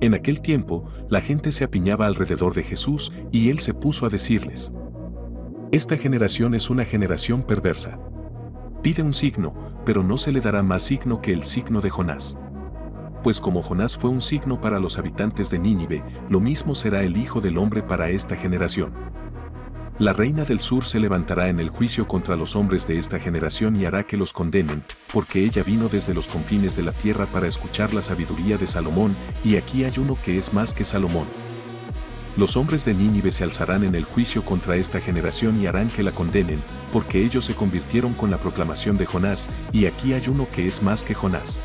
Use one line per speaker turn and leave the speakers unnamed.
En aquel tiempo, la gente se apiñaba alrededor de Jesús y él se puso a decirles, Esta generación es una generación perversa. Pide un signo, pero no se le dará más signo que el signo de Jonás. Pues como Jonás fue un signo para los habitantes de Nínive, lo mismo será el Hijo del Hombre para esta generación. La reina del sur se levantará en el juicio contra los hombres de esta generación y hará que los condenen, porque ella vino desde los confines de la tierra para escuchar la sabiduría de Salomón, y aquí hay uno que es más que Salomón. Los hombres de Nínive se alzarán en el juicio contra esta generación y harán que la condenen, porque ellos se convirtieron con la proclamación de Jonás, y aquí hay uno que es más que Jonás.